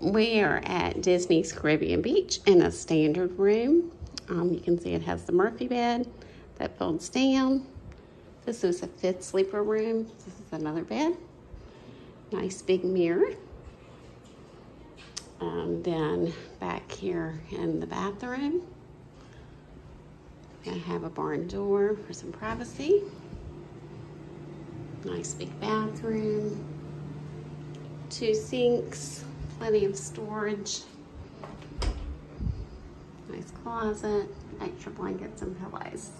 we are at Disney's Caribbean Beach in a standard room. Um, you can see it has the Murphy bed that folds down. This is a fifth sleeper room. This is another bed. Nice big mirror. Um, then back here in the bathroom, gonna have a barn door for some privacy. Nice big bathroom. Two sinks, plenty of storage. Nice closet, extra blankets and pillows.